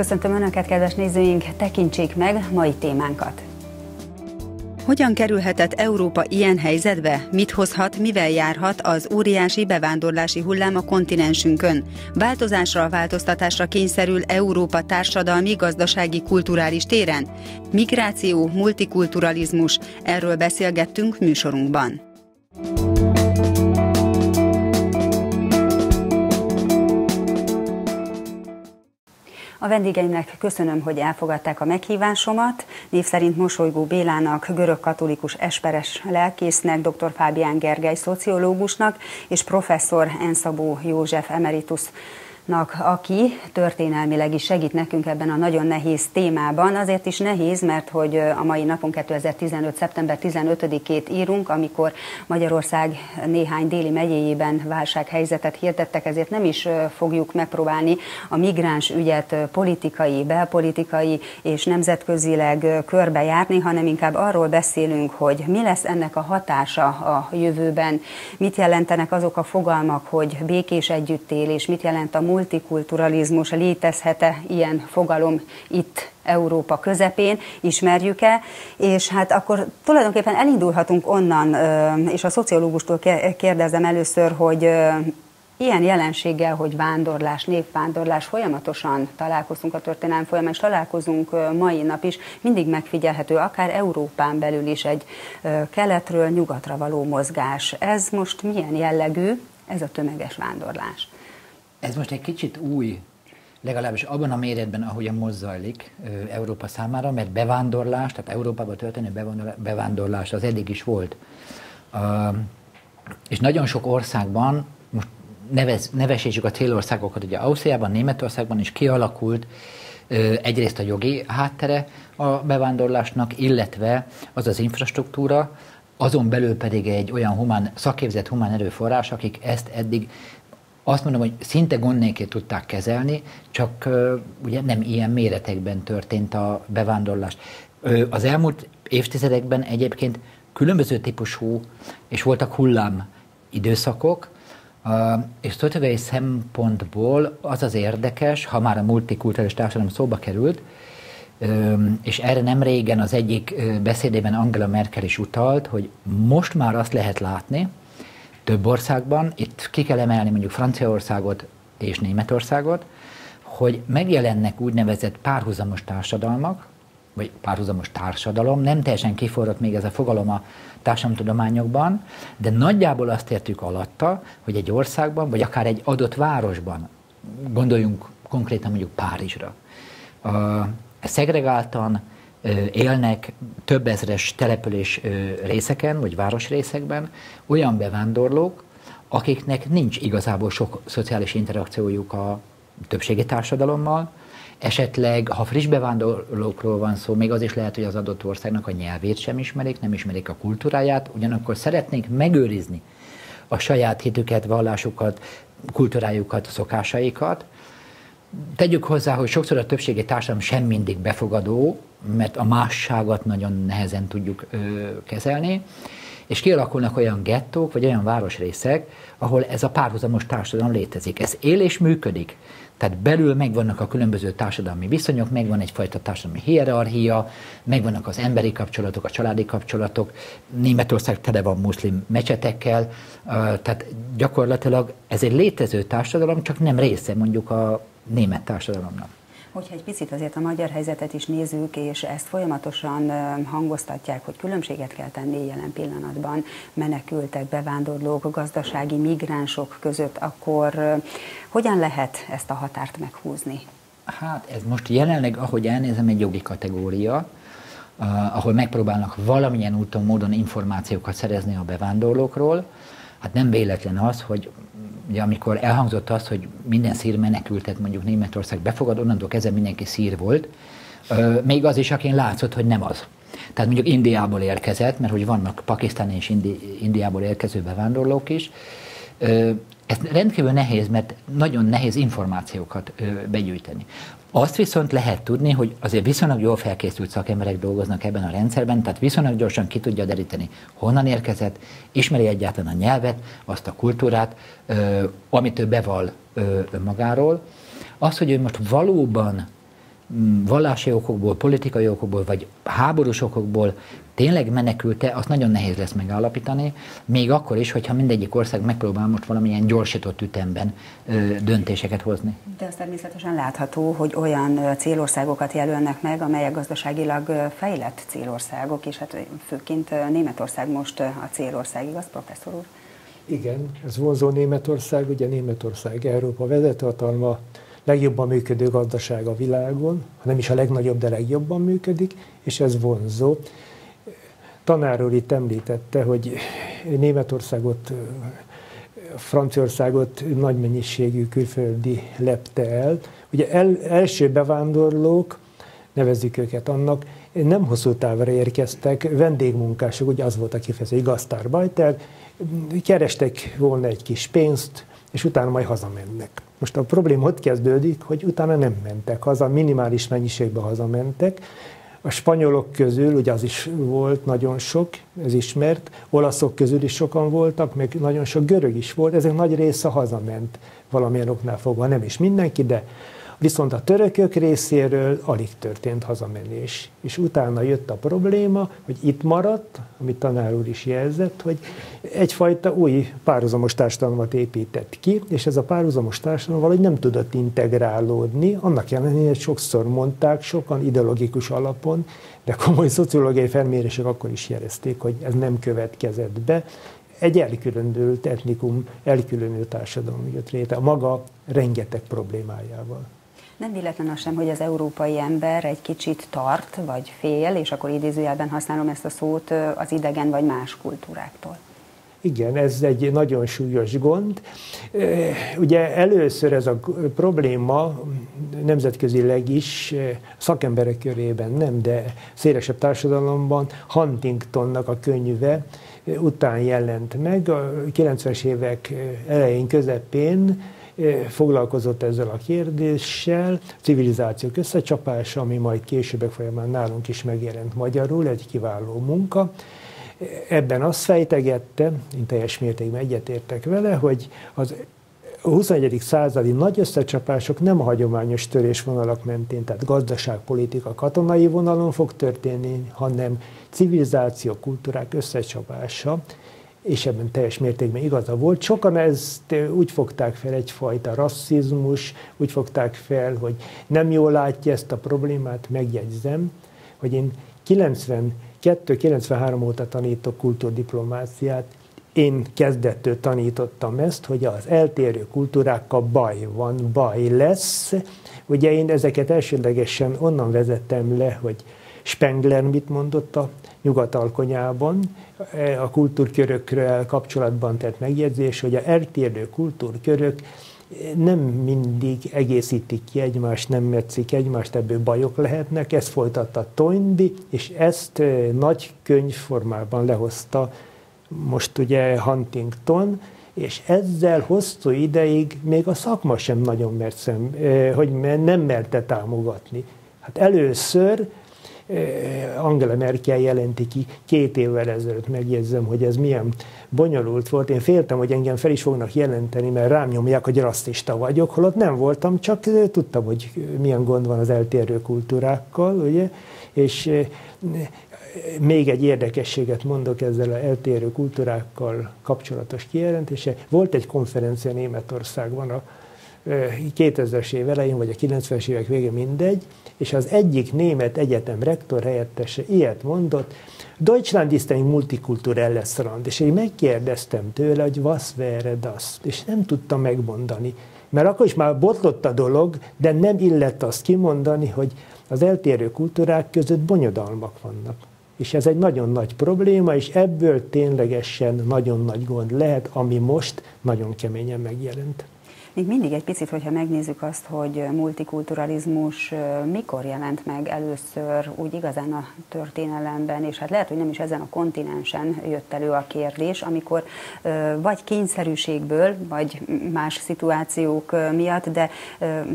Köszöntöm Önöket, kedves nézőink, tekintsék meg mai témánkat. Hogyan kerülhetett Európa ilyen helyzetbe? Mit hozhat, mivel járhat az óriási bevándorlási hullám a kontinensünkön? Változásra, változtatásra kényszerül Európa társadalmi, gazdasági, kulturális téren? Migráció, multikulturalizmus, erről beszélgettünk műsorunkban. A vendégeimnek köszönöm, hogy elfogadták a meghívásomat. Név szerint Mosolygó Bélának, görög katolikus esperes lelkésznek, dr. Fábián Gergely szociológusnak és professzor Enszabó József emeritus nak, aki történelmileg is segít nekünk ebben a nagyon nehéz témában. Azért is nehéz, mert hogy a mai napon 2015. szeptember 15-ét írunk, amikor Magyarország néhány déli megyéjében válsághelyzetet hirdettek, ezért nem is fogjuk megpróbálni a migráns ügyet politikai, belpolitikai és nemzetközileg körbejárni, hanem inkább arról beszélünk, hogy mi lesz ennek a hatása a jövőben, mit jelentenek azok a fogalmak, hogy békés együttélés, mit jelent a multikulturalizmus, létezhet-e ilyen fogalom itt Európa közepén, ismerjük-e, és hát akkor tulajdonképpen elindulhatunk onnan, és a szociológustól kérdezem először, hogy ilyen jelenséggel, hogy vándorlás, népvándorlás, folyamatosan találkozunk a történelem folyamán, és találkozunk mai nap is, mindig megfigyelhető, akár Európán belül is egy keletről nyugatra való mozgás. Ez most milyen jellegű, ez a tömeges vándorlás? Ez most egy kicsit új, legalábbis abban a méretben, ahogyan most zajlik Európa számára, mert bevándorlás, tehát Európába történő bevándorlás az eddig is volt. És nagyon sok országban, most nevez, nevesítsük a célországokat, ugye Ausztriában, Németországban is kialakult egyrészt a jogi háttere a bevándorlásnak, illetve az az infrastruktúra, azon belül pedig egy olyan humán, szakképzett humán erőforrás, akik ezt eddig azt mondom, hogy szinte gond nélkül tudták kezelni, csak ugye nem ilyen méretekben történt a bevándorlás. Az elmúlt évtizedekben egyébként különböző típusú, és voltak hullám időszakok, és szociológiai szempontból az az érdekes, ha már a multikulturális társadalom szóba került, és erre nem régen az egyik beszédében Angela Merkel is utalt, hogy most már azt lehet látni, több országban, itt ki kell emelni mondjuk Franciaországot és Németországot, hogy megjelennek úgynevezett párhuzamos társadalmak, vagy párhuzamos társadalom, nem teljesen kiforrott még ez a fogalom a társadalomtudományokban, de nagyjából azt értük alatta, hogy egy országban, vagy akár egy adott városban, gondoljunk konkrétan mondjuk Párizsra, a, szegregáltan élnek több ezres település részeken, vagy városrészekben olyan bevándorlók, akiknek nincs igazából sok szociális interakciójuk a többségi társadalommal, Esetleg, ha friss bevándorlókról van szó, még az is lehet, hogy az adott országnak a nyelvét sem ismerik, nem ismerik a kultúráját, ugyanakkor szeretnék megőrizni a saját hitüket, vallásukat, kultúrájukat, szokásaikat. Tegyük hozzá, hogy sokszor a többségi társadalom sem mindig befogadó, mert a másságot nagyon nehezen tudjuk ö, kezelni, és kialakulnak olyan gettók, vagy olyan városrészek, ahol ez a párhuzamos társadalom létezik. Ez él és működik. Tehát belül megvannak a különböző társadalmi viszonyok, megvan egyfajta társadalmi hierarchia, megvannak az emberi kapcsolatok, a családi kapcsolatok. Németország tele van muszlim mecsetekkel, tehát gyakorlatilag ez egy létező társadalom, csak nem része mondjuk a német társadalomnak. Hogyha egy picit azért a magyar helyzetet is nézzük, és ezt folyamatosan hangoztatják, hogy különbséget kell tenni jelen pillanatban menekültek, bevándorlók, gazdasági migránsok között, akkor hogyan lehet ezt a határt meghúzni? Hát ez most jelenleg, ahogy elnézem, egy jogi kategória, ahol megpróbálnak valamilyen úton, módon információkat szerezni a bevándorlókról. Hát nem véletlen az, hogy ugye amikor elhangzott az, hogy minden szír menekültet mondjuk Németország befogad, onnantól kezdve mindenki szír volt, még az is, akin látszott, hogy nem az. Tehát mondjuk Indiából érkezett, mert hogy vannak pakisztáni és Indi, Indiából érkező bevándorlók is. Ez rendkívül nehéz, mert nagyon nehéz információkat begyűjteni. Azt viszont lehet tudni, hogy azért viszonylag jól felkészült szakemberek dolgoznak ebben a rendszerben, tehát viszonylag gyorsan ki tudja deríteni, honnan érkezett, ismeri egyáltalán a nyelvet, azt a kultúrát, amit ő beval magáról. Az, hogy ő most valóban vallási okokból, politikai okokból, vagy háborús okokból tényleg menekülte, azt nagyon nehéz lesz megállapítani, még akkor is, hogyha mindegyik ország megpróbál most valamilyen gyorsított ütemben ö, döntéseket hozni. De az természetesen látható, hogy olyan célországokat jelölnek meg, amelyek gazdaságilag fejlett célországok, és hát főként Németország most a célország, igaz, professzor úr? Igen, ez vonzó Németország, ugye Németország Európa vezetőhatalma, legjobban működő gazdaság a világon, ha nem is a legnagyobb, de legjobban működik, és ez vonzó tanár úr itt említette, hogy Németországot, Franciaországot nagy mennyiségű külföldi lepte el. Ugye el, első bevándorlók, nevezzük őket annak, nem hosszú távra érkeztek, vendégmunkások, ugye az volt a kifejező, gasztárbajter, kerestek volna egy kis pénzt, és utána majd hazamennek. Most a probléma ott kezdődik, hogy utána nem mentek haza, minimális mennyiségben hazamentek, a spanyolok közül, ugye az is volt nagyon sok, ez ismert, olaszok közül is sokan voltak, meg nagyon sok görög is volt, ezek nagy része hazament valamilyen oknál fogva, nem is mindenki, de Viszont a törökök részéről alig történt hazamenés. És utána jött a probléma, hogy itt maradt, amit tanár úr is jelzett, hogy egyfajta új párhuzamos társadalmat épített ki, és ez a párhuzamos társadalom valahogy nem tudott integrálódni, annak ellenére, hogy sokszor mondták, sokan ideologikus alapon, de komoly szociológiai felmérések akkor is jelezték, hogy ez nem következett be, egy elkülönült etnikum, elkülönült társadalom jött létre, a maga rengeteg problémájával. Nem véletlen az sem, hogy az európai ember egy kicsit tart, vagy fél, és akkor idézőjelben használom ezt a szót, az idegen vagy más kultúráktól. Igen, ez egy nagyon súlyos gond. Ugye először ez a probléma nemzetközileg is szakemberek körében nem, de szélesebb társadalomban Huntingtonnak a könyve után jelent meg, a 90-es évek elején, közepén foglalkozott ezzel a kérdéssel, civilizációk összecsapása, ami majd későbbek folyamán nálunk is megjelent magyarul, egy kiváló munka. Ebben azt fejtegette, én teljes mértékben egyetértek vele, hogy az a 21. századi nagy összecsapások nem a hagyományos törésvonalak mentén, tehát gazdaságpolitika, katonai vonalon fog történni, hanem civilizáció, kultúrák összecsapása, és ebben teljes mértékben igaza volt. Sokan ezt úgy fogták fel egyfajta rasszizmus, úgy fogták fel, hogy nem jól látja ezt a problémát, megjegyzem, hogy én 92-93 óta tanítok kultúrdiplomáciát, én kezdettől tanítottam ezt, hogy az eltérő kultúrákkal baj van, baj lesz. Ugye én ezeket elsődlegesen onnan vezettem le, hogy Spengler mit mondott a nyugat-alkonyában, a kultúrkörökről kapcsolatban tett megjegyzés, hogy a eltérő kultúrkörök nem mindig egészítik ki egymást, nem metszik egymást, ebből bajok lehetnek. Ezt folytatta Toynbee, és ezt nagy könyvformában lehozta most ugye Huntington, és ezzel hosszú ideig még a szakma sem nagyon mert szem, hogy nem merte támogatni. Hát először Angela Merkel jelenti ki két évvel ezelőtt, megjegyzem, hogy ez milyen bonyolult volt. Én féltem, hogy engem fel is fognak jelenteni, mert rám nyomják, hogy rasszista vagyok, holott nem voltam, csak eh, tudtam, hogy milyen gond van az eltérő kultúrákkal, ugye, és eh, még egy érdekességet mondok ezzel az eltérő kultúrákkal kapcsolatos kijelentése. Volt egy konferencia Németországban a 2000-es év elején, vagy a 90-es évek végén mindegy, és az egyik német egyetem rektor helyettese ilyet mondott, Deutschland ist ein multikulturelles Land, és én megkérdeztem tőle, hogy was wäre das, és nem tudtam megmondani, mert akkor is már botlott a dolog, de nem illett azt kimondani, hogy az eltérő kultúrák között bonyodalmak vannak. És ez egy nagyon nagy probléma, és ebből ténylegesen nagyon nagy gond lehet, ami most nagyon keményen megjelent. Még mindig egy picit, hogyha megnézzük azt, hogy multikulturalizmus mikor jelent meg először úgy igazán a történelemben, és hát lehet, hogy nem is ezen a kontinensen jött elő a kérdés, amikor vagy kényszerűségből, vagy más szituációk miatt, de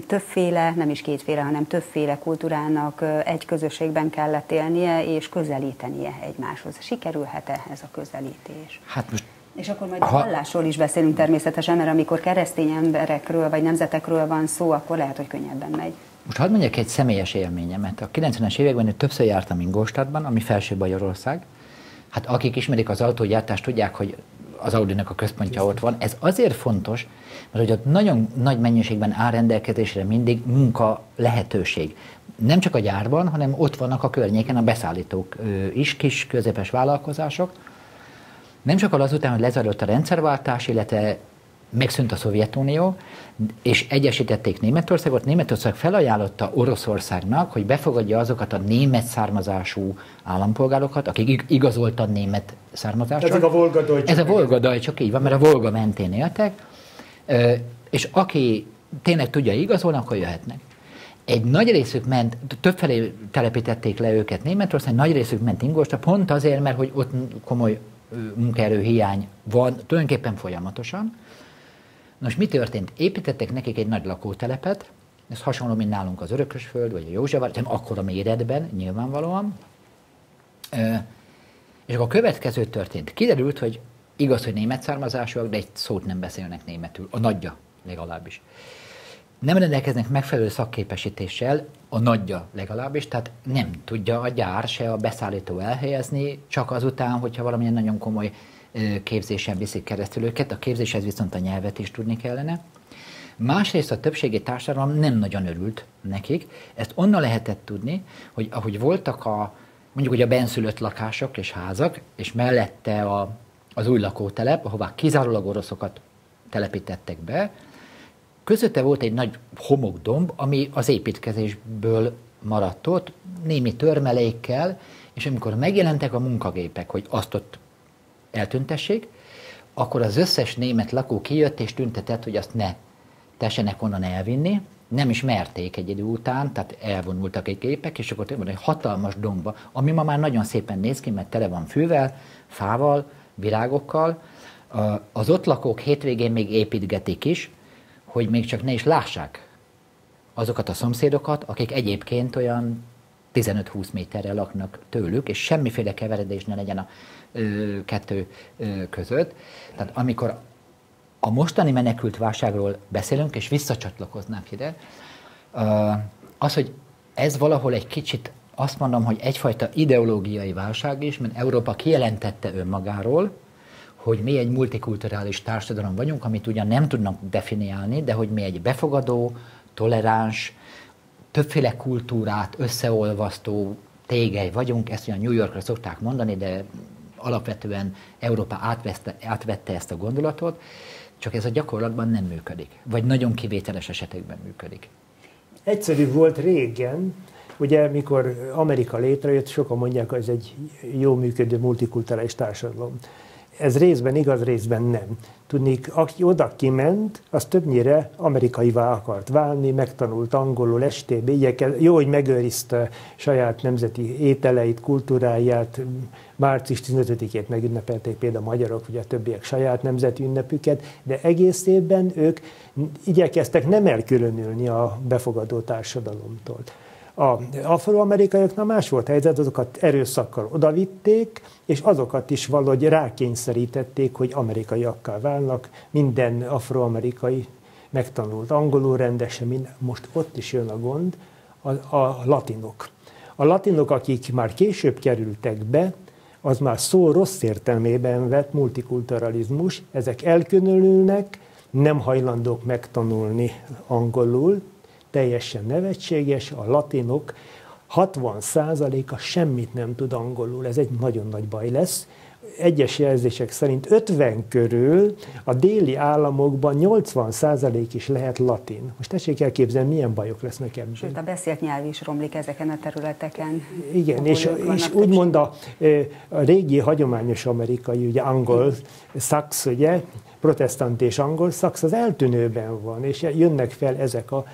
többféle, nem is kétféle, hanem többféle kultúrának egy közösségben kellett élnie, és közelítenie egymáshoz. Sikerülhet-e ez a közelítés? Hát most és akkor majd a vallásról is beszélünk természetesen, mert amikor keresztény emberekről vagy nemzetekről van szó, akkor lehet, hogy könnyebben megy. Most hadd mondjak egy személyes élményemet. A 90-es években én többször jártam Ingolstadtban, ami felső Bajorország. Hát akik ismerik az autógyártást, tudják, hogy az Audi-nak a központja ott van. Ez azért fontos, mert hogy ott nagyon nagy mennyiségben áll rendelkezésre mindig munka lehetőség. Nem csak a gyárban, hanem ott vannak a környéken a beszállítók is, kis, közepes vállalkozások, nem sokkal azután, hogy lezajlott a rendszerváltás, illetve megszűnt a Szovjetunió, és egyesítették Németországot. Németország felajánlotta Oroszországnak, hogy befogadja azokat a német származású állampolgárokat, akik igazoltan német származású. Ez a Volga Ez a Volga csak így van, mert a Volga mentén éltek, és aki tényleg tudja igazolni, akkor jöhetnek. Egy nagy részük ment, többfelé telepítették le őket Németország, nagy részük ment Ingolsta, pont azért, mert hogy ott komoly munkaerő hiány van tulajdonképpen folyamatosan. Nos, mi történt? Építettek nekik egy nagy lakótelepet, ez hasonló, mint nálunk az Örökösföld, vagy a Józsefvár, nem akkor a méretben, nyilvánvalóan. És akkor a következő történt. Kiderült, hogy igaz, hogy német származásúak, de egy szót nem beszélnek németül, a nagyja legalábbis nem rendelkeznek megfelelő szakképesítéssel, a nagyja legalábbis, tehát nem tudja a gyár se a beszállító elhelyezni, csak azután, hogyha valamilyen nagyon komoly képzésen viszik keresztül őket, a képzéshez viszont a nyelvet is tudni kellene. Másrészt a többségi társadalom nem nagyon örült nekik. Ezt onnan lehetett tudni, hogy ahogy voltak a, mondjuk hogy a benszülött lakások és házak, és mellette a, az új lakótelep, ahová kizárólag oroszokat telepítettek be, Közötte volt egy nagy homokdomb, ami az építkezésből maradt ott, némi törmelékkel, és amikor megjelentek a munkagépek, hogy azt ott eltüntessék, akkor az összes német lakó kijött és tüntetett, hogy azt ne tessenek onnan elvinni, nem is merték egy idő után, tehát elvonultak egy gépek, és akkor van egy hatalmas domba, ami ma már nagyon szépen néz ki, mert tele van fűvel, fával, virágokkal. Az ott lakók hétvégén még építgetik is, hogy még csak ne is lássák azokat a szomszédokat, akik egyébként olyan 15-20 méterre laknak tőlük, és semmiféle keveredés ne legyen a ö, kettő ö, között. Tehát amikor a mostani menekült válságról beszélünk, és visszacsatlakoznánk ide, az, hogy ez valahol egy kicsit azt mondom, hogy egyfajta ideológiai válság is, mert Európa kijelentette önmagáról, hogy mi egy multikulturális társadalom vagyunk, amit ugyan nem tudnak definiálni, de hogy mi egy befogadó, toleráns, többféle kultúrát összeolvasztó tégely vagyunk, ezt olyan New Yorkra szokták mondani, de alapvetően Európa átvette, átvette ezt a gondolatot, csak ez a gyakorlatban nem működik, vagy nagyon kivételes esetekben működik. Egyszerű volt régen, ugye mikor Amerika létrejött, sokan mondják, hogy ez egy jó működő multikulturális társadalom ez részben igaz, részben nem. Tudni, aki oda kiment, az többnyire amerikaivá akart válni, megtanult angolul, STB, jó, hogy megőrizte saját nemzeti ételeit, kultúráját, március 15-ét megünnepelték például a magyarok, vagy a többiek saját nemzeti ünnepüket, de egész évben ők igyekeztek nem elkülönülni a befogadó társadalomtól. A afroamerikaiaknál más volt a helyzet, azokat erőszakkal odavitték, és azokat is valahogy rákényszerítették, hogy amerikaiakká válnak. Minden afroamerikai megtanult angolul rendesen, minden. most ott is jön a gond, a, a latinok. A latinok, akik már később kerültek be, az már szó rossz értelmében vett multikulturalizmus, ezek elkülönülnek, nem hajlandók megtanulni angolul, teljesen nevetséges, a latinok 60%-a semmit nem tud angolul, ez egy nagyon nagy baj lesz. Egyes jelzések szerint 50 körül a déli államokban 80% is lehet latin. Most tessék elképzelni, milyen bajok lesznek ebből. Sőt, a beszélt nyelv is romlik ezeken a területeken. Igen, és, és úgymond a, a régi hagyományos amerikai, ugye angol, sax, ugye, protestant és angol szaksz az eltűnőben van, és jönnek fel ezek a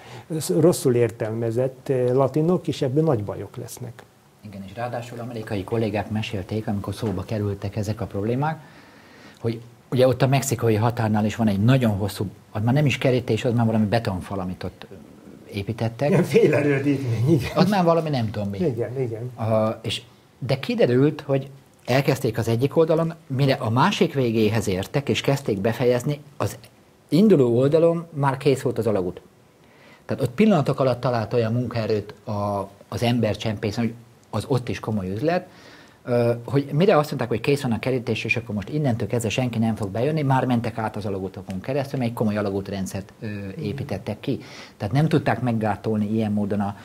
rosszul értelmezett latinok, és ebből nagy bajok lesznek. Igen, és ráadásul amerikai kollégák mesélték, amikor szóba kerültek ezek a problémák, hogy ugye ott a mexikai határnál is van egy nagyon hosszú, az már nem is kerítés, az már valami betonfal, amit ott építettek. Igen, félerődítmény, igen. Az már valami nem tudom mi. Igen, igen. A, és, de kiderült, hogy elkezdték az egyik oldalon, mire a másik végéhez értek, és kezdték befejezni, az induló oldalon már kész volt az alagút. Tehát ott pillanatok alatt talált olyan munkaerőt a, az embercsempész, hogy az ott is komoly üzlet, hogy mire azt mondták, hogy kész van a kerítés, és akkor most innentől kezdve senki nem fog bejönni, már mentek át az alagútokon keresztül, mert egy komoly alagútrendszert építettek ki. Tehát nem tudták meggátolni ilyen módon a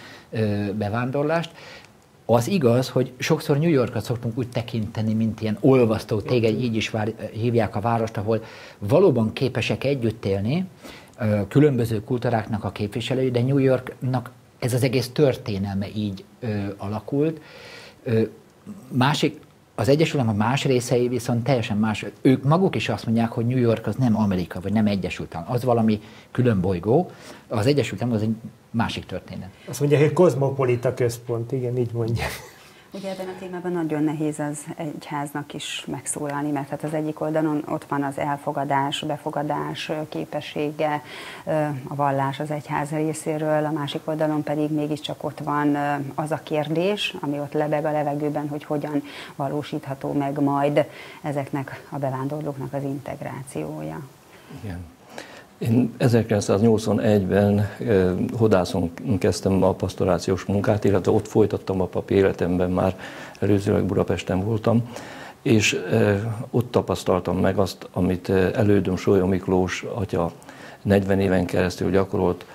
bevándorlást. Az igaz, hogy sokszor New Yorkot szoktunk úgy tekinteni, mint ilyen olvasztó tégely, így is vár, hívják a várost, ahol valóban képesek együtt élni, különböző kultúráknak a képviselői, de New Yorknak ez az egész történelme így ö, alakult. Ö, másik, az Egyesült Államok más részei viszont teljesen más. Ők maguk is azt mondják, hogy New York az nem Amerika, vagy nem Egyesült Államok. Az valami külön bolygó. Az Egyesült Államok az egy másik történet. Azt mondják, hogy kozmopolita központ, igen, így mondják. Ugye ebben a témában nagyon nehéz az egyháznak is megszólalni, mert hát az egyik oldalon ott van az elfogadás, befogadás képessége, a vallás az egyház részéről, a másik oldalon pedig mégiscsak ott van az a kérdés, ami ott lebeg a levegőben, hogy hogyan valósítható meg majd ezeknek a bevándorlóknak az integrációja. Igen. Én 1981-ben hodászon kezdtem a pastorációs munkát, illetve ott folytattam a papi életemben, már előzőleg Budapesten voltam, és ott tapasztaltam meg azt, amit elődöm Sólyom Miklós atya 40 éven keresztül gyakorolt,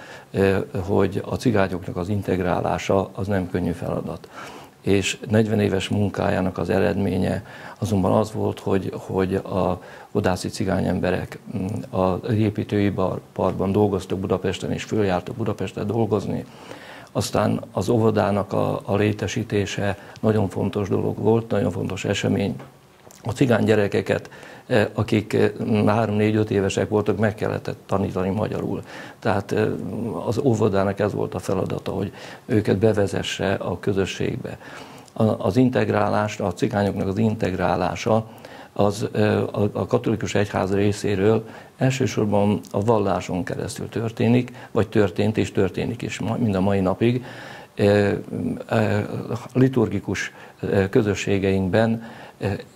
hogy a cigányoknak az integrálása az nem könnyű feladat és 40 éves munkájának az eredménye azonban az volt, hogy, hogy a odászi cigány emberek mm, a építőiparban dolgoztak Budapesten, és följártak Budapestre dolgozni. Aztán az óvodának a, a létesítése nagyon fontos dolog volt, nagyon fontos esemény. A cigány gyerekeket akik 3-4-5 e, évesek voltak, meg kellett tanítani magyarul. Tehát e, az óvodának ez volt a feladata, hogy őket bevezesse a közösségbe. Az integrálás, a cigányoknak az integrálása, az a katolikus egyház részéről elsősorban a valláson keresztül történik, vagy történt és történik is mind a mai napig. Liturgikus közösségeinkben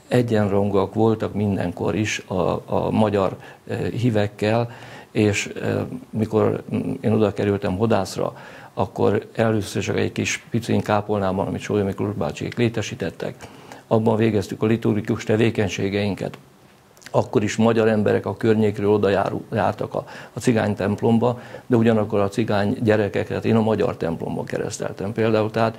egyenrangúak voltak mindenkor is a, a magyar hívekkel, és mikor én oda kerültem Hodászra, akkor először csak egy kis picin kápolnában, amit Sólyom Miklós bácsiék létesítettek, abban végeztük a liturgikus tevékenységeinket akkor is magyar emberek a környékről oda jár, jártak a, a cigány templomba, de ugyanakkor a cigány gyerekeket én a magyar templomba kereszteltem például, tehát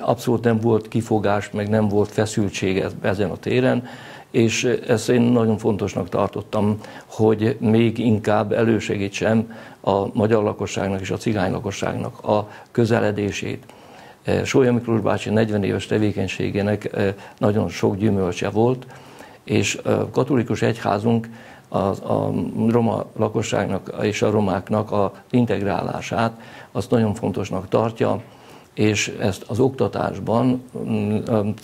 abszolút nem volt kifogás, meg nem volt feszültség ezen a téren, és ezt én nagyon fontosnak tartottam, hogy még inkább elősegítsem a magyar lakosságnak és a cigány lakosságnak a közeledését. Sólya Miklós bácsi 40 éves tevékenységének nagyon sok gyümölcse volt, és a katolikus egyházunk a, a roma lakosságnak és a romáknak a integrálását azt nagyon fontosnak tartja, és ezt az oktatásban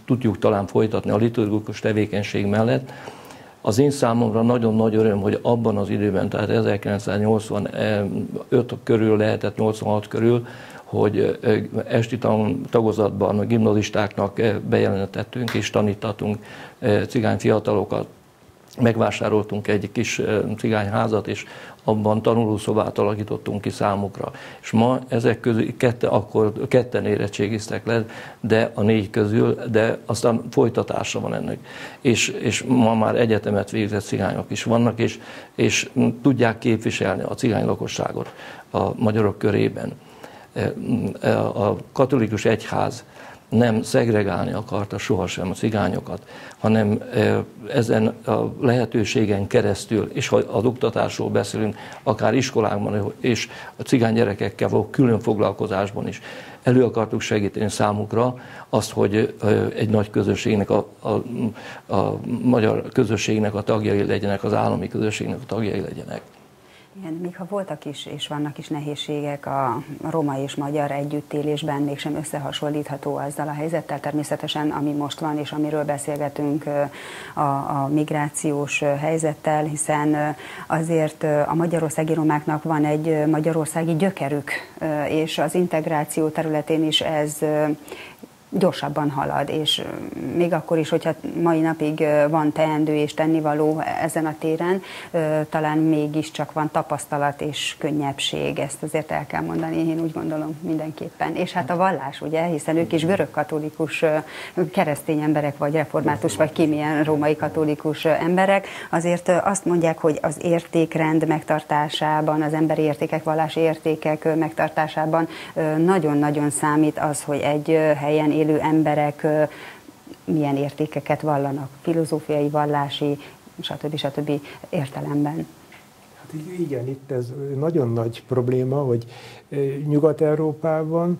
tudjuk talán folytatni a liturgikus tevékenység mellett. Az én számomra nagyon nagy öröm, hogy abban az időben, tehát 1985 körül lehetett, 86 körül, hogy esti tagozatban a gimnazistáknak bejelentettünk és tanítatunk cigány fiatalokat. Megvásároltunk egy kis cigányházat, és abban tanulószobát alakítottunk ki számukra. És ma ezek közül kette, akkor ketten érettségiztek le, de a négy közül, de aztán folytatása van ennek. És, és ma már egyetemet végzett cigányok is vannak, és, és tudják képviselni a cigány lakosságot a magyarok körében a katolikus egyház nem szegregálni akarta sohasem a cigányokat, hanem ezen a lehetőségen keresztül, és ha az oktatásról beszélünk, akár iskolákban és a cigány gyerekekkel való külön foglalkozásban is, elő akartuk segíteni számukra azt, hogy egy nagy közösségnek, a, a, a magyar közösségnek a tagjai legyenek, az állami közösségnek a tagjai legyenek. Igen, még ha voltak is, és vannak is nehézségek a roma és magyar együttélésben, mégsem összehasonlítható azzal a helyzettel. Természetesen, ami most van, és amiről beszélgetünk a, a migrációs helyzettel, hiszen azért a magyarországi romáknak van egy magyarországi gyökerük, és az integráció területén is ez gyorsabban halad, és még akkor is, hogyha mai napig van teendő és tennivaló ezen a téren, talán mégiscsak van tapasztalat és könnyebbség, ezt azért el kell mondani, én úgy gondolom mindenképpen. És hát a vallás, ugye, hiszen ők is görög-katolikus keresztény emberek, vagy református, vagy kimilyen római katolikus emberek, azért azt mondják, hogy az értékrend megtartásában, az emberi értékek, vallási értékek megtartásában nagyon-nagyon számít az, hogy egy helyen élő emberek milyen értékeket vallanak, filozófiai, vallási, stb. stb. értelemben. Hát igen, itt ez nagyon nagy probléma, hogy Nyugat-Európában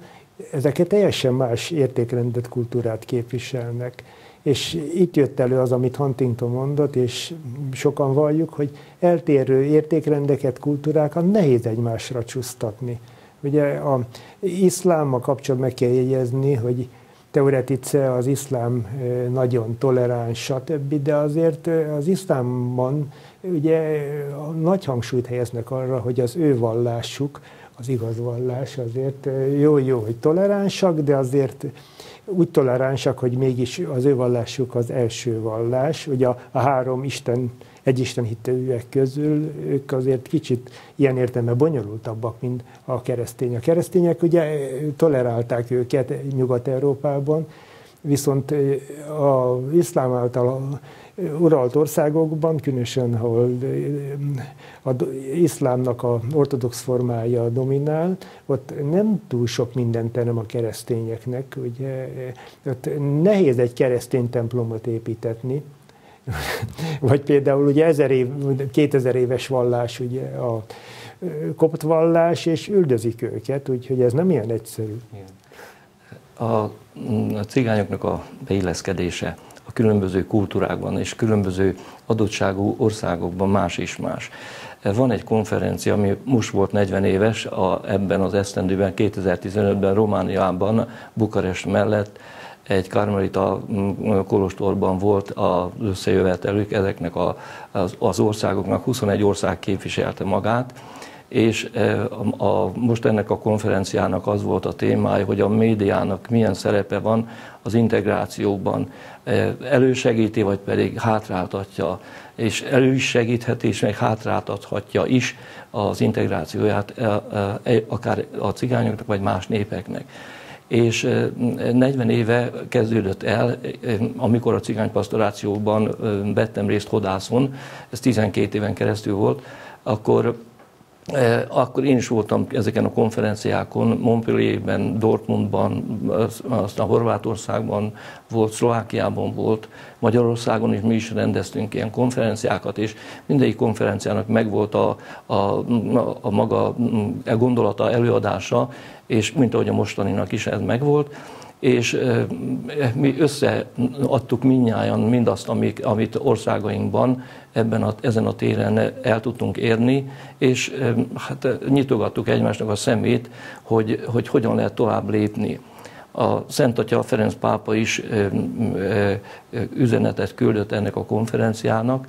ezeket teljesen más értékrendet, kultúrát képviselnek. És itt jött elő az, amit Huntington mondott, és sokan valljuk, hogy eltérő értékrendeket, kultúrákat nehéz egymásra csúsztatni. Ugye a iszlámmal kapcsolatban meg kell jegyezni, hogy teoretice, az iszlám nagyon toleráns, stb., de azért az iszlámban ugye nagy hangsúlyt helyeznek arra, hogy az ő vallásuk, az igaz vallás azért jó-jó, hogy toleránsak, de azért úgy toleránsak, hogy mégis az ő vallásuk az első vallás. Ugye a, a három Isten egy Isten hitőek közül ők azért kicsit ilyen értelme bonyolultabbak, mint a keresztény. A keresztények ugye tolerálták őket Nyugat-Európában, viszont az iszlám által uralt országokban, különösen ahol az iszlámnak a ortodox formája dominál, ott nem túl sok mindent nem a keresztényeknek. Ugye, ott nehéz egy keresztény templomot építetni, vagy például ugye ezer év, 2000 éves vallás, ugye a kopt vallás, és üldözik őket, úgyhogy ez nem ilyen egyszerű. A, a cigányoknak a beilleszkedése a különböző kultúrákban és különböző adottságú országokban más és más. Van egy konferencia, ami most volt 40 éves, a, ebben az esztendőben, 2015-ben Romániában, Bukarest mellett, egy karmelita mm, kolostorban volt az összejövetelük, ezeknek a, az, az országoknak 21 ország képviselte magát, és e, a, a, most ennek a konferenciának az volt a témája, hogy a médiának milyen szerepe van az integrációban, e, elősegíti, vagy pedig hátráltatja, és elő is segítheti, és meg hátráltathatja is az integrációját, e, akár a cigányoknak, vagy más népeknek és 40 éve kezdődött el, amikor a cigánypastorációban vettem részt Hodászon, ez 12 éven keresztül volt, akkor akkor én is voltam ezeken a konferenciákon, Montpellierben, Dortmundban, aztán Horvátországban volt, Szlovákiában volt, Magyarországon is mi is rendeztünk ilyen konferenciákat, és mindegyik konferenciának megvolt a, a, a maga a gondolata, előadása, és mint ahogy a mostaninak is ez megvolt, és mi összeadtuk minnyáján mindazt, amit országainkban ebben a, ezen a téren el tudtunk érni, és hát nyitogattuk egymásnak a szemét, hogy, hogy hogyan lehet tovább lépni. A Szent Atya Ferenc pápa is üzenetet küldött ennek a konferenciának,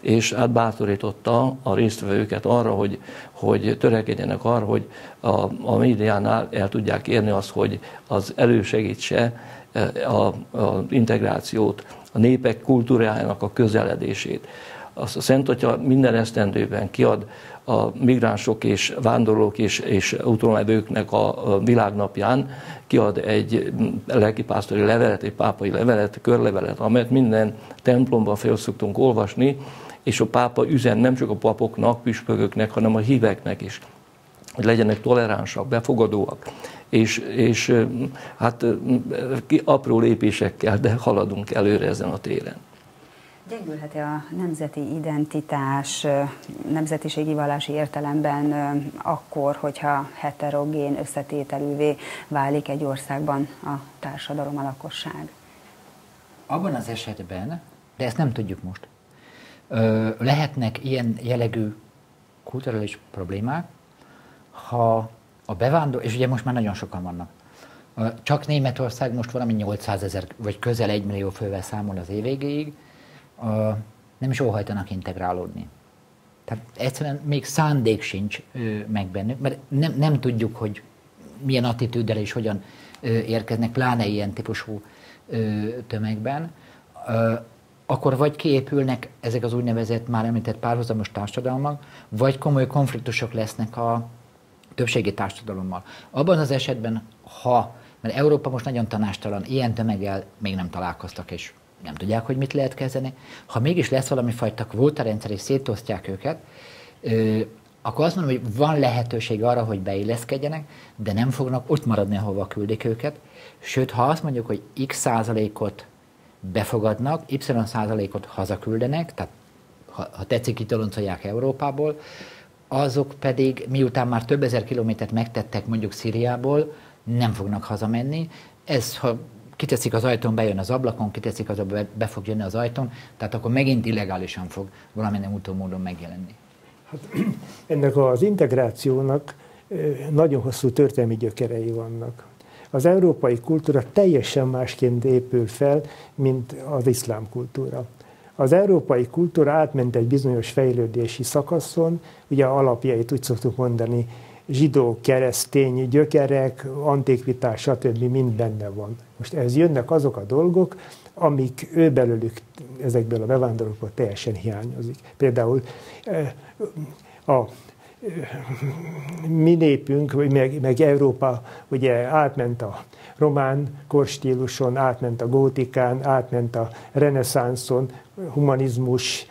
és hát bátorította a résztvevőket arra, hogy, hogy törekedjenek arra, hogy a, a médiánál el tudják érni azt, hogy az elősegítse az integrációt, a népek kultúrájának a közeledését. Azt a Szent Atya minden esztendőben kiad a migránsok és vándorlók és, és útonlevőknek a világnapján kiad egy lelkipásztori levelet, egy pápai levelet, körlevelet, amelyet minden templomban fel szoktunk olvasni, és a pápa üzen nem csak a papoknak, püspököknek, hanem a híveknek is. hogy legyenek toleránsak, befogadóak, és, és hát apró lépésekkel, de haladunk előre ezen a téren. Gyengülhet-e a nemzeti identitás nemzetiségi vallási értelemben akkor, hogyha heterogén összetételűvé válik egy országban a társadalom, a lakosság? Abban az esetben, de ezt nem tudjuk most, lehetnek ilyen jellegű kulturális problémák, ha a bevándor, és ugye most már nagyon sokan vannak, csak Németország most valami 800 ezer, vagy közel 1 millió fővel számol az év végéig, nem is óhajtanak integrálódni. Tehát egyszerűen még szándék sincs meg bennük, mert nem, nem tudjuk, hogy milyen attitűddel és hogyan érkeznek, pláne ilyen típusú tömegben, akkor vagy kiépülnek ezek az úgynevezett már említett párhuzamos társadalmak, vagy komoly konfliktusok lesznek a többségi társadalommal. Abban az esetben, ha, mert Európa most nagyon tanástalan, ilyen tömeggel még nem találkoztak, és nem tudják, hogy mit lehet kezdeni. Ha mégis lesz valami fajta kvótarendszer, és szétosztják őket, akkor azt mondom, hogy van lehetőség arra, hogy beilleszkedjenek, de nem fognak ott maradni, ahova küldik őket. Sőt, ha azt mondjuk, hogy x százalékot befogadnak, y százalékot hazaküldenek, tehát ha, ha tetszik, kitoloncolják Európából, azok pedig, miután már több ezer kilométert megtettek mondjuk Szíriából, nem fognak hazamenni. Ez, ha kiteszik az ajtón, bejön az ablakon, kiteszik az be, be fog jönni az ajtón, tehát akkor megint illegálisan fog valamilyen úton módon megjelenni. Hát, ennek az integrációnak nagyon hosszú történelmi gyökerei vannak. Az európai kultúra teljesen másként épül fel, mint az iszlám kultúra. Az európai kultúra átment egy bizonyos fejlődési szakaszon, ugye alapjait úgy szoktuk mondani, zsidó, keresztény gyökerek, antikvitás, stb. mind benne van. Most ez jönnek azok a dolgok, amik ő belőlük, ezekből a bevándorlókból teljesen hiányozik. Például eh, a mi népünk, meg, meg Európa ugye átment a román korstíluson, átment a gótikán, átment a reneszánszon, humanizmus,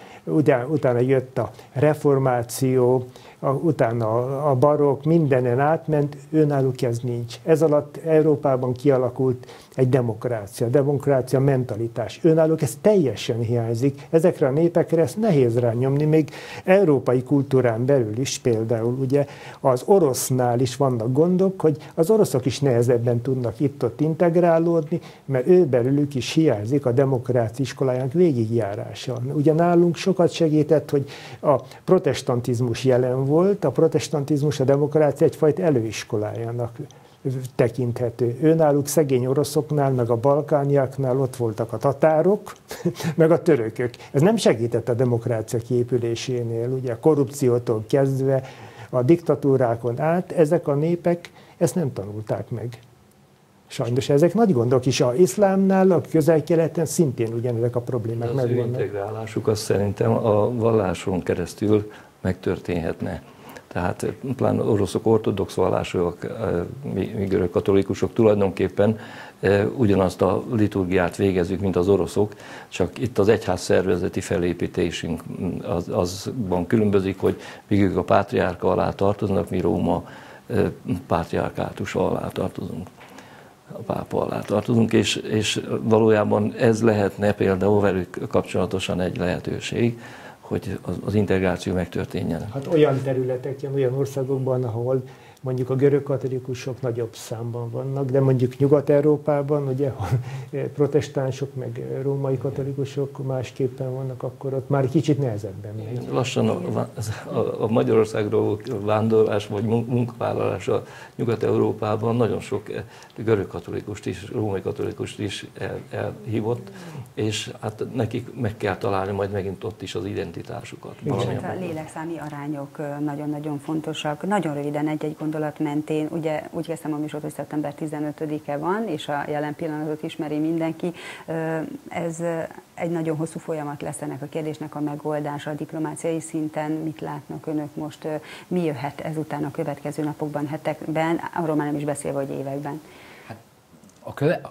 utána jött a reformáció, utána a, barokk, mindenen átment, önálluk ez nincs. Ez alatt Európában kialakult egy demokrácia, demokrácia mentalitás. Önállók ez teljesen hiányzik. Ezekre a népekre ezt nehéz rányomni, még európai kultúrán belül is például ugye az orosznál is vannak gondok, hogy az oroszok is nehezebben tudnak itt-ott integrálódni, mert ő belülük is hiányzik a demokrácia iskolájának végigjárása. Ugye nálunk sokat segített, hogy a protestantizmus jelen volt, a protestantizmus a demokrácia egyfajta előiskolájának tekinthető. Őnáluk szegény oroszoknál, meg a balkániaknál ott voltak a tatárok, meg a törökök. Ez nem segített a demokrácia kiépülésénél, ugye a korrupciótól kezdve a diktatúrákon át, ezek a népek ezt nem tanulták meg. Sajnos ezek nagy gondok is. A iszlámnál, a közel-keleten szintén ugyanezek a problémák megvannak. Az integrálásuk az szerintem a valláson keresztül megtörténhetne. Tehát plán oroszok ortodox vallásúak, mi, mi görög katolikusok tulajdonképpen ugyanazt a liturgiát végezzük, mint az oroszok, csak itt az egyház szervezeti felépítésünk az, azban különbözik, hogy míg a pátriárka alá tartoznak, mi Róma pátriárkátus alá tartozunk a pápa alá tartozunk, és, és valójában ez lehetne például velük kapcsolatosan egy lehetőség, hogy az, az integráció megtörténjen. Hát olyan területeken, olyan országokban, ahol mondjuk a görög katolikusok nagyobb számban vannak, de mondjuk Nyugat-Európában, ugye, ha protestánsok meg római katolikusok másképpen vannak, akkor ott már kicsit nehezebben megy. Lassan a, a, Magyarországról vándorlás vagy munkavállalás a Nyugat-Európában nagyon sok eh, görög katolikus is, római katolikus is el, elhívott, és hát nekik meg kell találni majd megint ott is az identitásukat. És hát a lélekszámi arányok nagyon-nagyon fontosak. Nagyon röviden egy-egy gondolat mentén, ugye úgy kezdtem a műsort, hogy szeptember 15-e van, és a jelen pillanatot ismeri mindenki. Ez egy nagyon hosszú folyamat lesz ennek a kérdésnek a megoldása a diplomáciai szinten. Mit látnak önök most? Mi jöhet ezután a következő napokban, hetekben, arról már nem is beszélve, hogy években? Hát a, köve,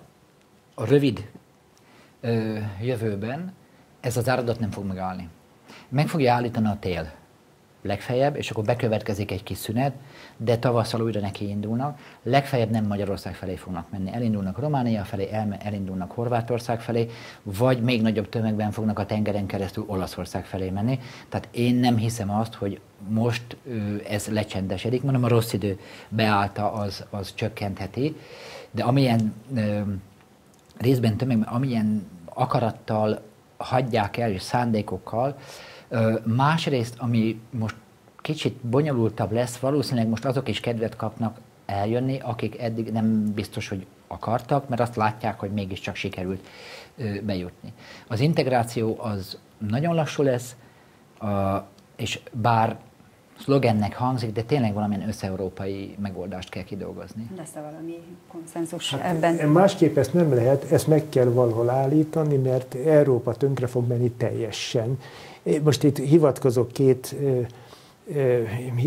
a rövid ö, jövőben ez az áradat nem fog megállni. Meg fogja állítani a tél. Legfeljebb, és akkor bekövetkezik egy kis szünet, de tavasszal újra neki indulnak. Legfeljebb nem Magyarország felé fognak menni. Elindulnak Románia felé, elindulnak Horvátország felé, vagy még nagyobb tömegben fognak a tengeren keresztül Olaszország felé menni. Tehát én nem hiszem azt, hogy most ez lecsendesedik, mondom, a rossz idő beállta, az, az csökkentheti, de amilyen részben tömeg, amilyen akarattal hagyják el, és szándékokkal, Másrészt, ami most kicsit bonyolultabb lesz, valószínűleg most azok is kedvet kapnak eljönni, akik eddig nem biztos, hogy akartak, mert azt látják, hogy mégiscsak sikerült bejutni. Az integráció az nagyon lassú lesz, és bár szlogennek hangzik, de tényleg valamilyen összeurópai megoldást kell kidolgozni. Lesz-e valami konszenzus hát ebben? Másképp ezt nem lehet, ezt meg kell valahol állítani, mert Európa tönkre fog menni teljesen. Most itt hivatkozok két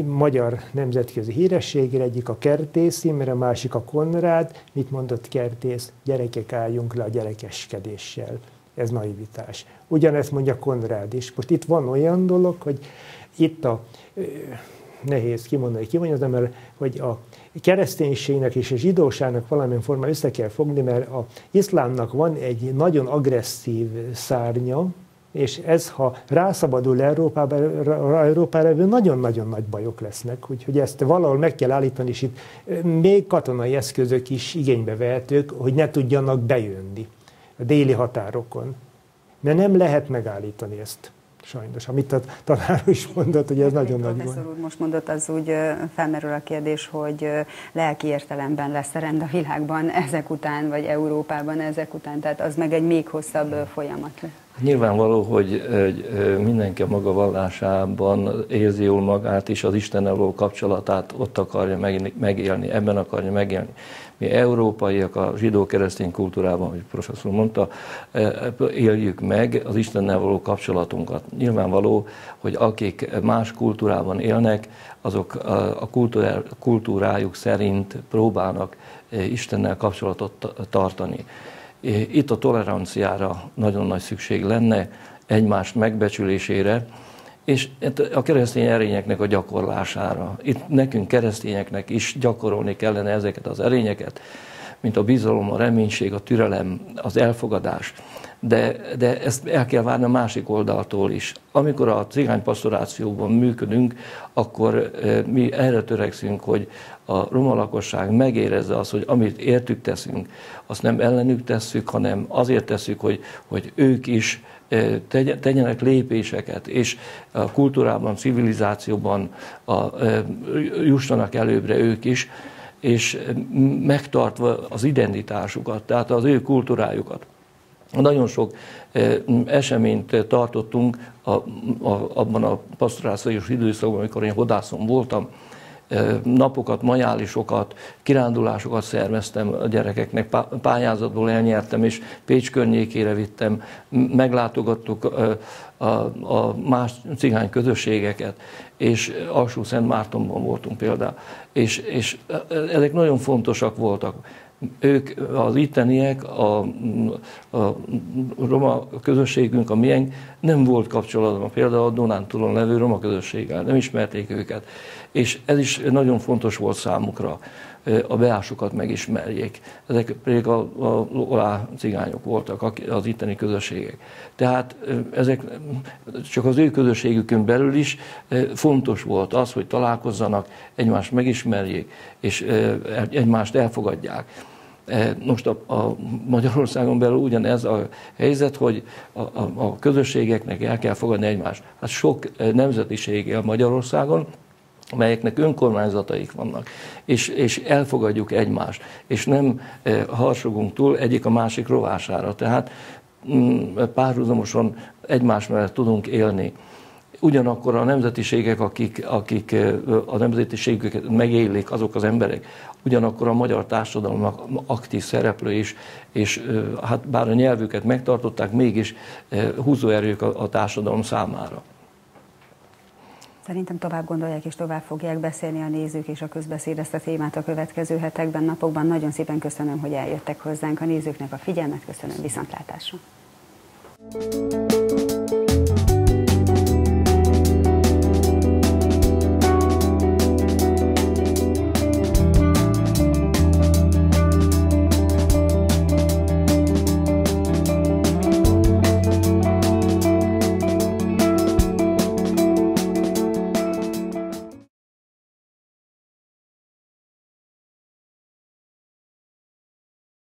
magyar nemzetközi hírességre, egyik a Kertész mert a másik a Konrád. Mit mondott Kertész? Gyerekek, álljunk le a gyerekeskedéssel. Ez naivitás. Ugyanezt mondja Konrád is. Most itt van olyan dolog, hogy itt a, nehéz kimondani, ki mondja, mert hogy a kereszténységnek és a zsidóságnak valamilyen formában össze kell fogni, mert a iszlámnak van egy nagyon agresszív szárnya, és ez, ha rászabadul Európába, Európára, ebből nagyon-nagyon nagy bajok lesznek, úgyhogy ezt valahol meg kell állítani, és itt még katonai eszközök is igénybe vehetők, hogy ne tudjanak bejönni a déli határokon. Mert nem lehet megállítani ezt sajnos. Amit a tanár is mondott, hogy ez hát, nagyon nagy gond. úr most mondott, az úgy felmerül a kérdés, hogy lelki értelemben lesz a rend a világban ezek után, vagy Európában ezek után, tehát az meg egy még hosszabb folyamat lesz. Nyilvánvaló, hogy, mindenki a maga vallásában érzi jól magát, és az Istennel való kapcsolatát ott akarja megélni, ebben akarja megélni. Mi európaiak a zsidó-keresztény kultúrában, hogy professzor mondta, éljük meg az Istennel való kapcsolatunkat. Nyilvánvaló, hogy akik más kultúrában élnek, azok a kultúrájuk szerint próbálnak Istennel kapcsolatot tartani. Itt a toleranciára nagyon nagy szükség lenne, egymás megbecsülésére, és a keresztény erényeknek a gyakorlására. Itt nekünk keresztényeknek is gyakorolni kellene ezeket az erényeket, mint a bizalom, a reménység, a türelem, az elfogadás. De, de ezt el kell várni a másik oldaltól is. Amikor a cigánypastorációban működünk, akkor mi erre törekszünk, hogy a roma lakosság megérezze azt, hogy amit értük teszünk, azt nem ellenük tesszük, hanem azért tesszük, hogy, hogy ők is tegyenek lépéseket, és a kultúrában, civilizációban a, jussanak előbbre ők is, és megtartva az identitásukat, tehát az ő kultúrájukat. Nagyon sok eseményt tartottunk a, a, abban a pastorációs időszakban, amikor én hodászom voltam, napokat, majálisokat, kirándulásokat szerveztem a gyerekeknek, pályázatból elnyertem, és Pécs környékére vittem, meglátogattuk a, más cigány közösségeket, és Alsó Szent Mártonban voltunk például, és, és ezek nagyon fontosak voltak. Ők, az itteniek, a, a roma közösségünk, a miénk nem volt kapcsolatban, például a Dunántúlon levő roma közösséggel, nem ismerték őket. És ez is nagyon fontos volt számukra, a beásokat megismerjék. Ezek pedig a, a olá cigányok voltak, az itteni közösségek. Tehát ezek csak az ő közösségükön belül is fontos volt az, hogy találkozzanak, egymást megismerjék, és egymást elfogadják. Most a, a Magyarországon belül ugyanez a helyzet, hogy a, a, a közösségeknek el kell fogadni egymást. Hát sok e, nemzetiség a Magyarországon, melyeknek önkormányzataik vannak, és, és elfogadjuk egymást, és nem e, harsogunk túl egyik a másik rovására. Tehát mm, párhuzamosan egymás mellett tudunk élni ugyanakkor a nemzetiségek, akik, akik a nemzetiségüket megélik, azok az emberek, ugyanakkor a magyar társadalomnak aktív szereplő is, és hát bár a nyelvüket megtartották, mégis húzóerők a, a társadalom számára. Szerintem tovább gondolják és tovább fogják beszélni a nézők és a közbeszéd ezt a témát a következő hetekben, napokban. Nagyon szépen köszönöm, hogy eljöttek hozzánk a nézőknek a figyelmet, köszönöm viszontlátásra. thank you